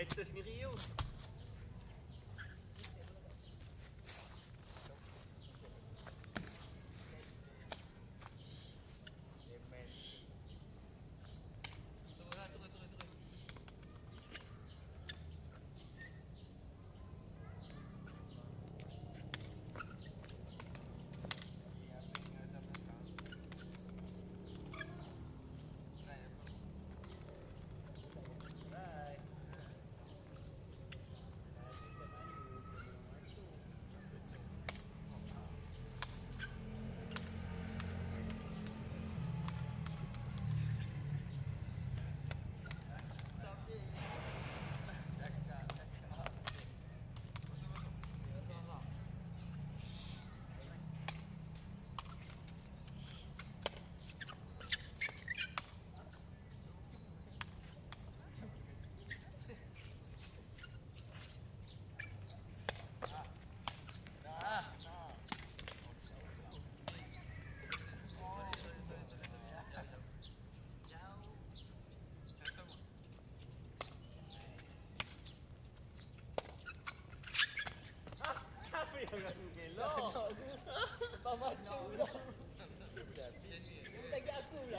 Kereta sendiri tu. Hola,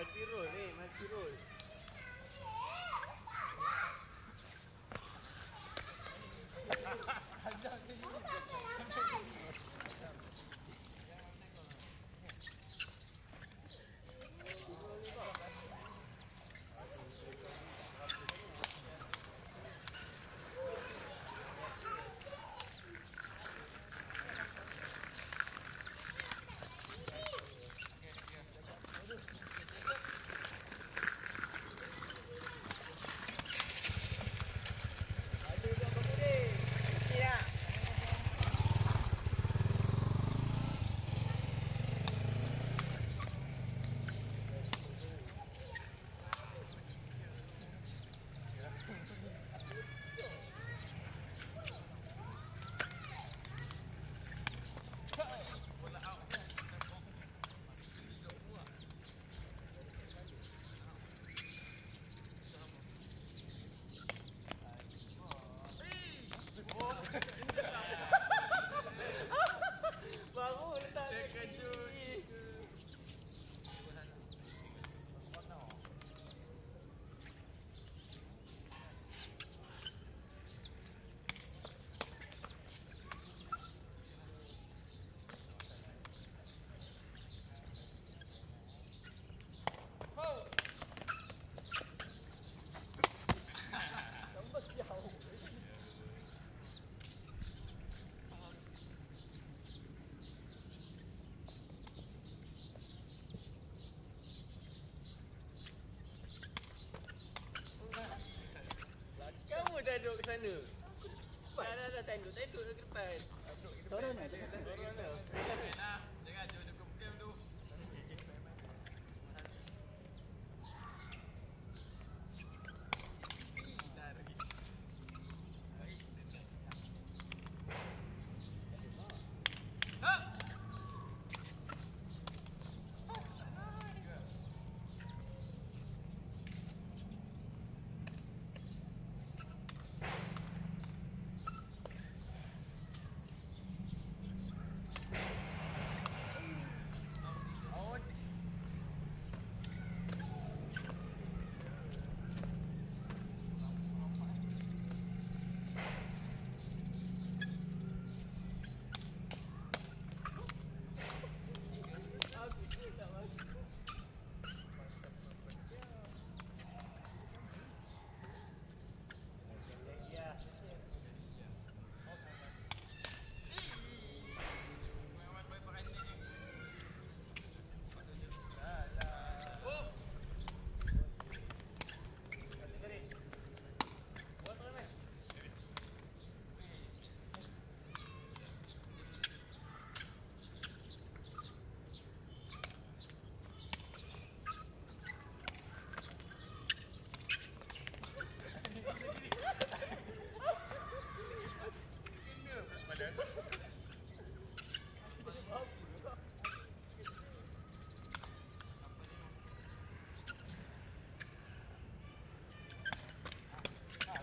Multi role ni, multi role. dah duduk ke sana. Dah dah dah tanduk, tanduk ke depan. Tak nak. Tak nak.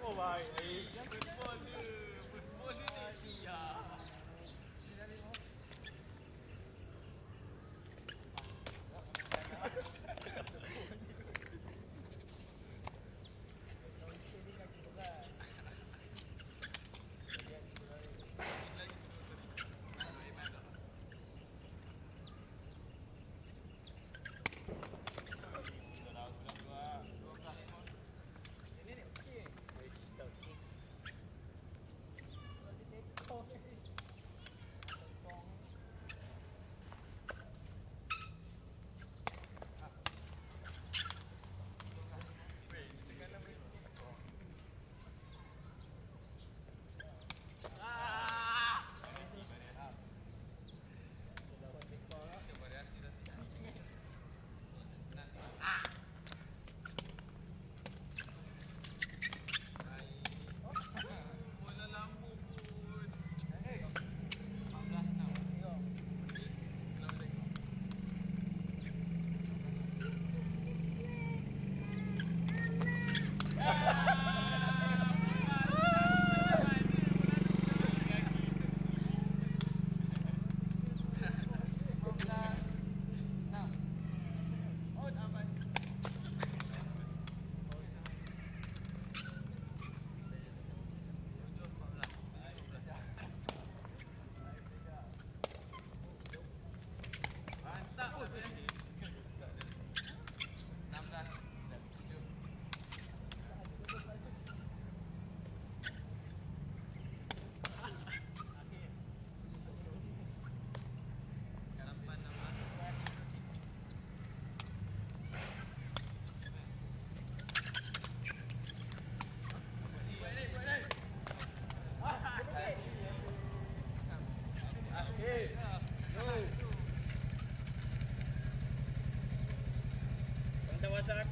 olay. Ey, yapın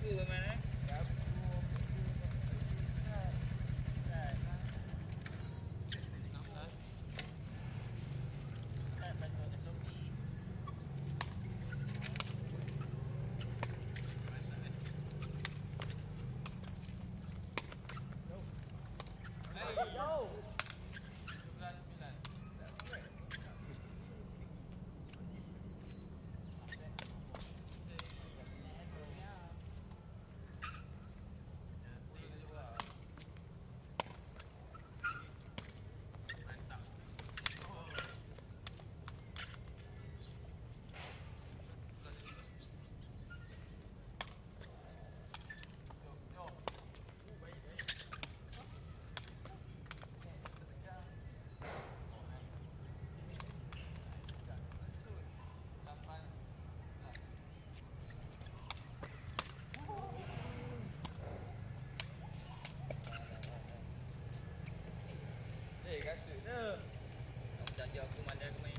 do, man. giờ của mình đây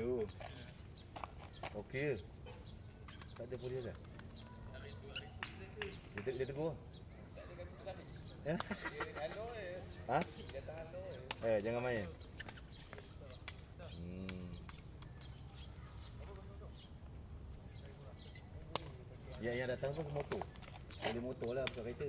tu. Okey. Tak ada polis dah. Dia, dia, dia tegur. Tak ada kami tu kami. Ya. Dia halo eh. Ha? Dia tak halo je. Eh, jangan main. Hmm. Ya, yang datang pun ke motor. Ada motor lah, bukan kereta.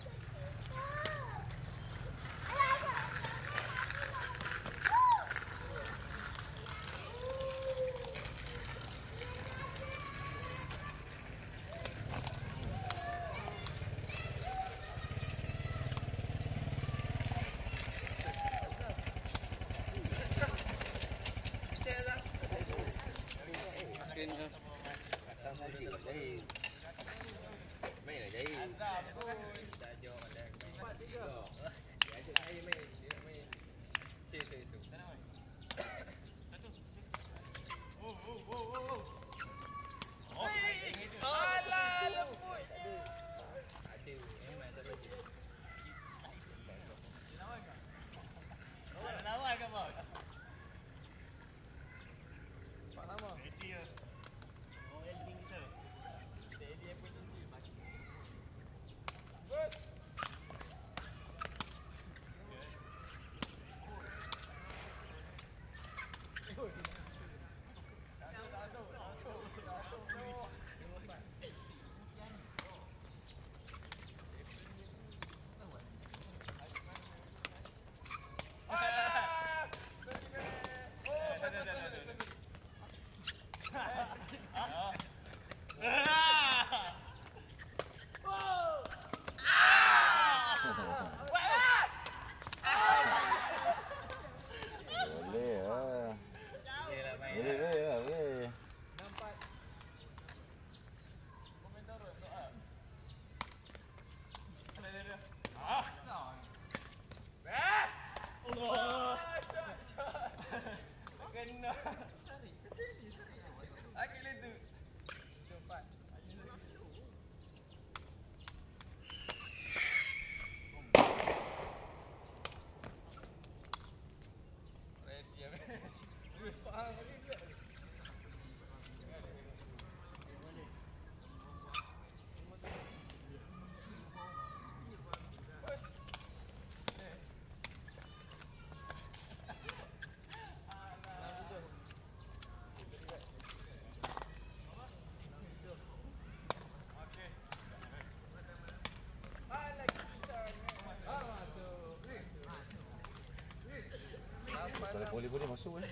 Boleh boleh masuk eh.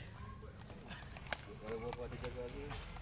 Kalau berapa ada jaga lagi.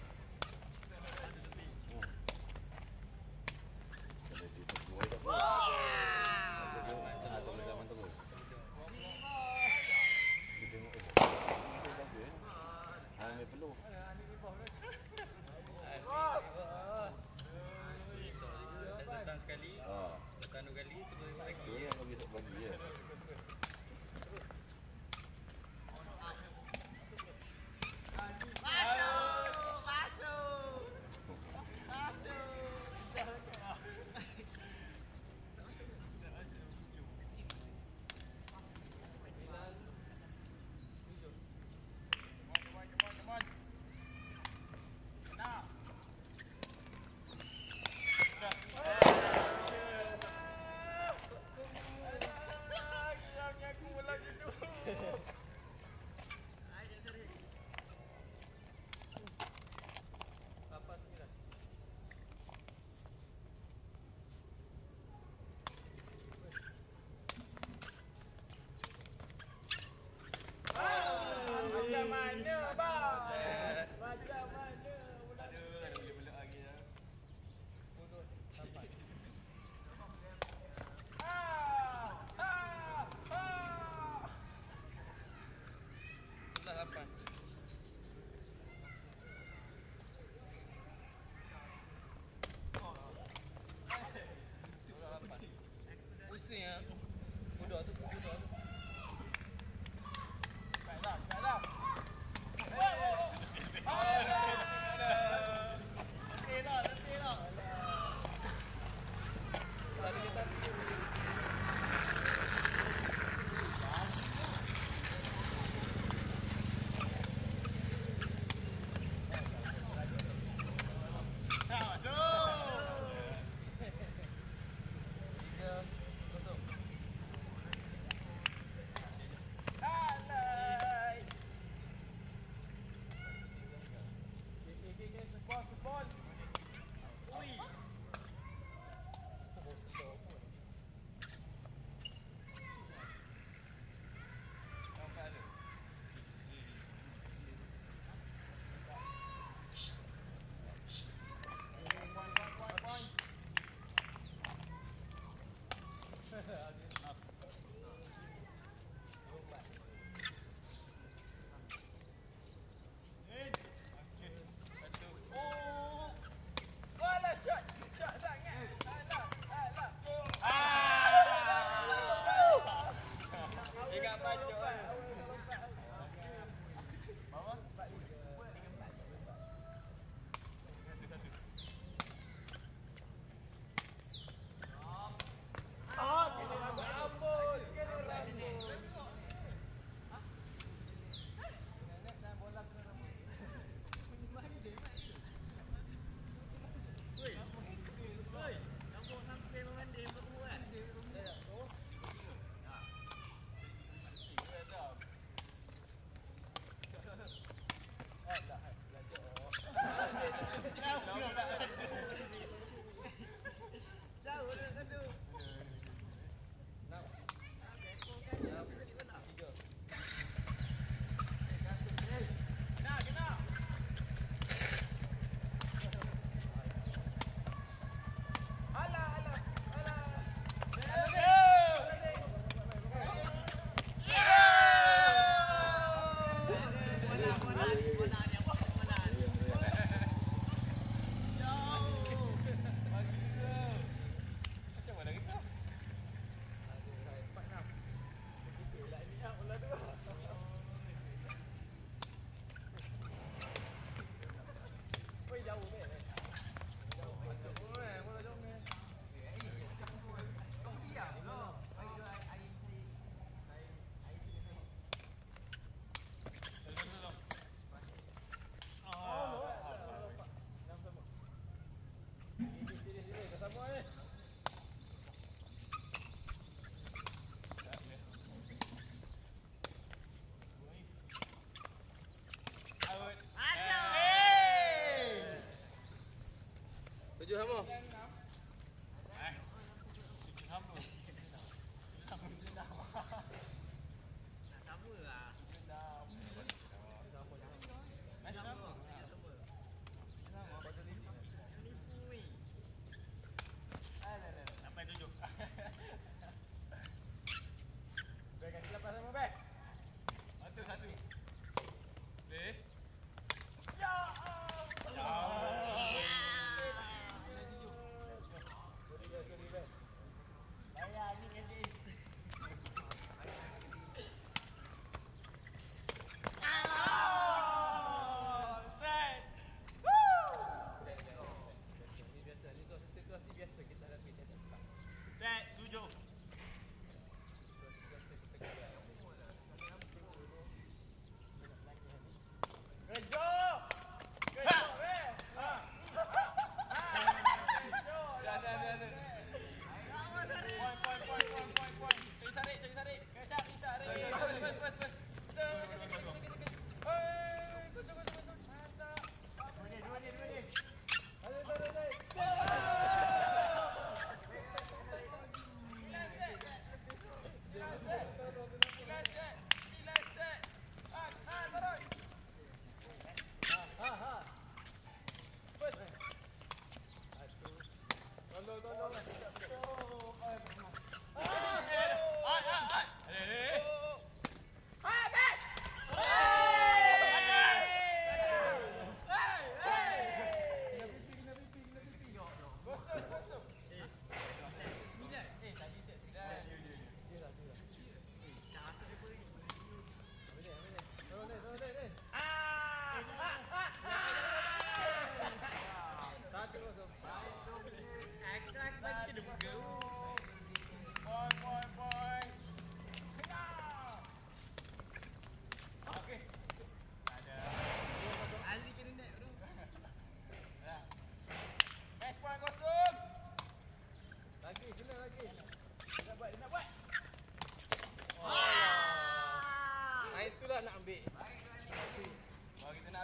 bravo.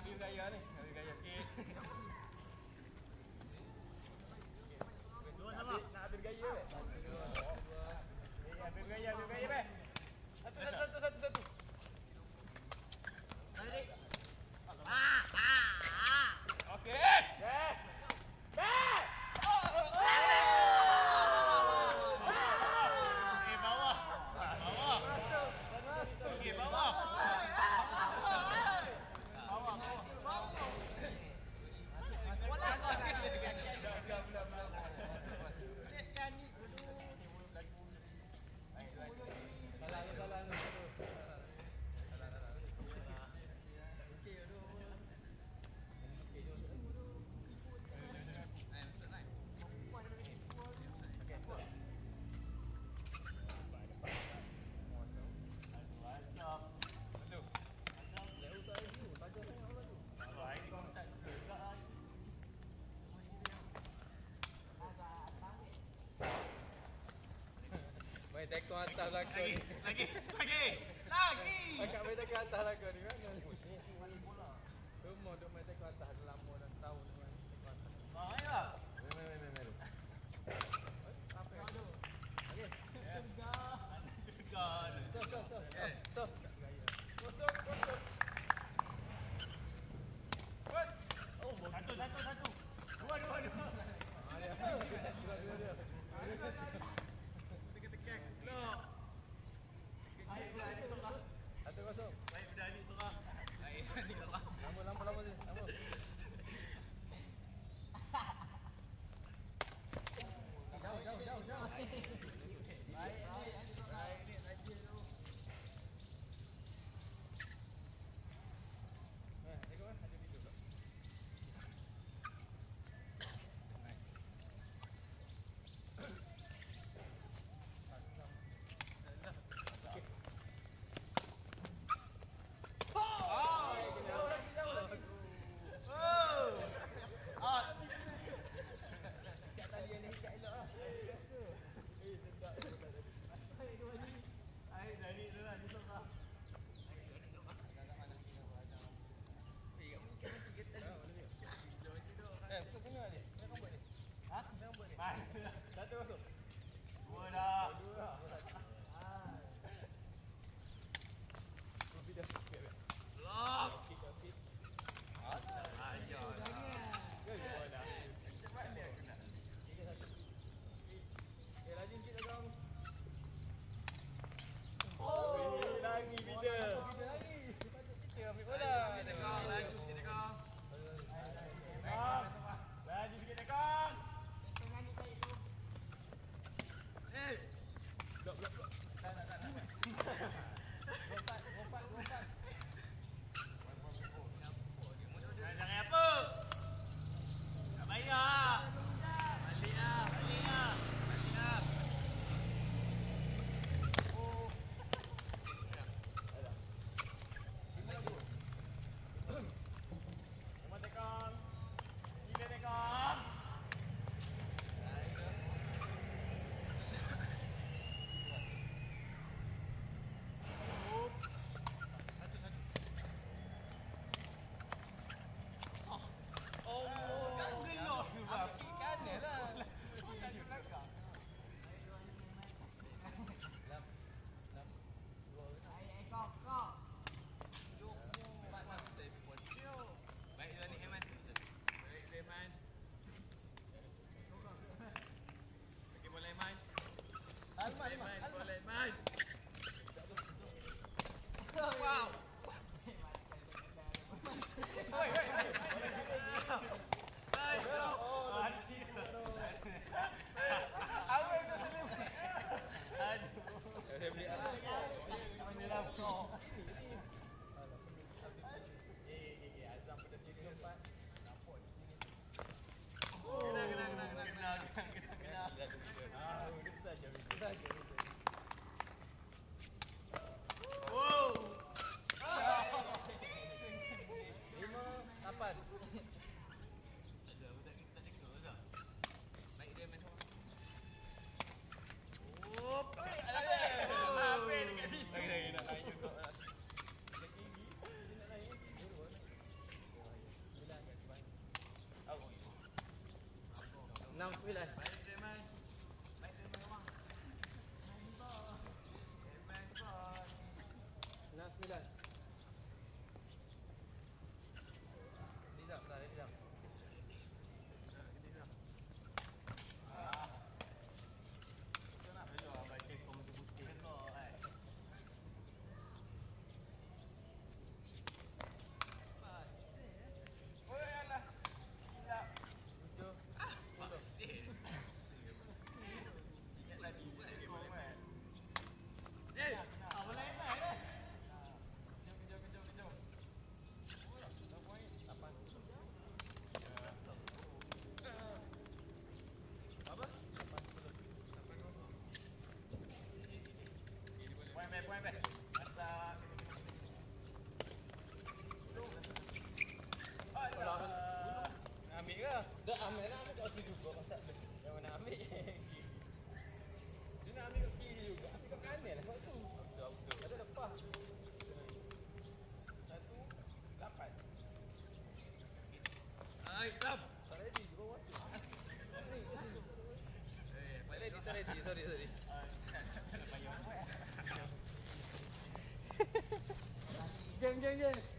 Baguio Gaya rin. Main tekong atas lakon ni. Lagi, lagi, lagi. Akak main tekong atas lakon ni. Mana? 未来。pueden ver, pueden ver. 认识。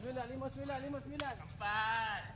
sembilan, lima sembilan, lima sembilan. Empat.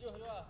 就是这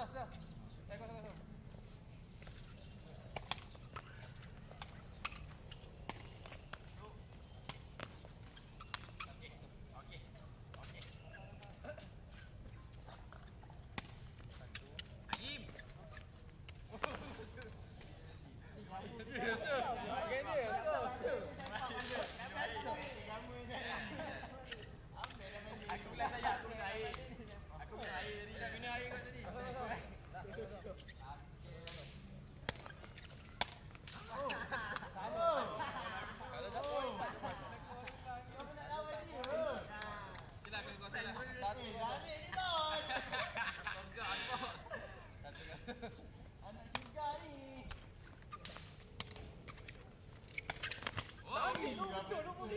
Okey, stop,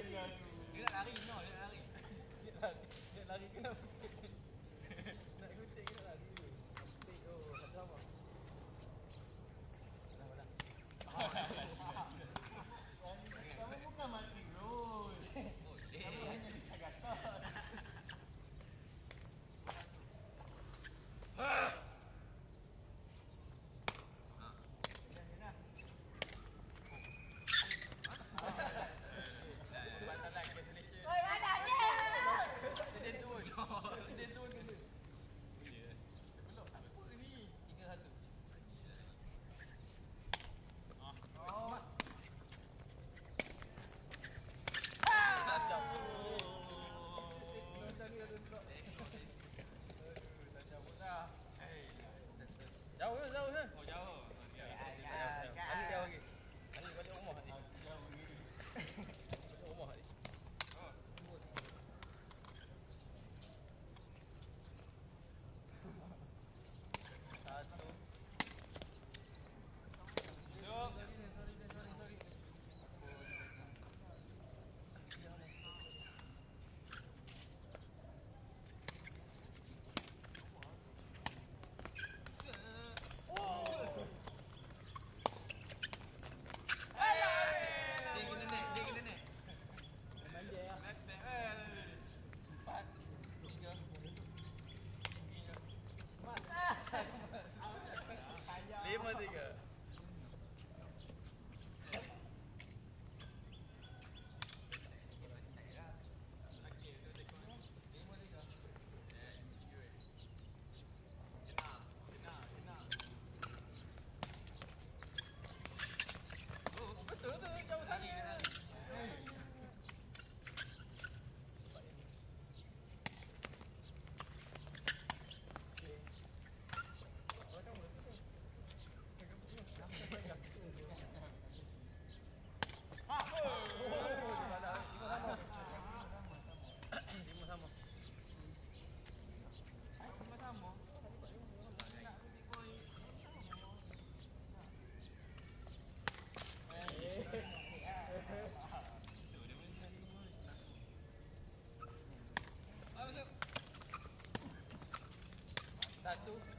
Amen. letting. Azul.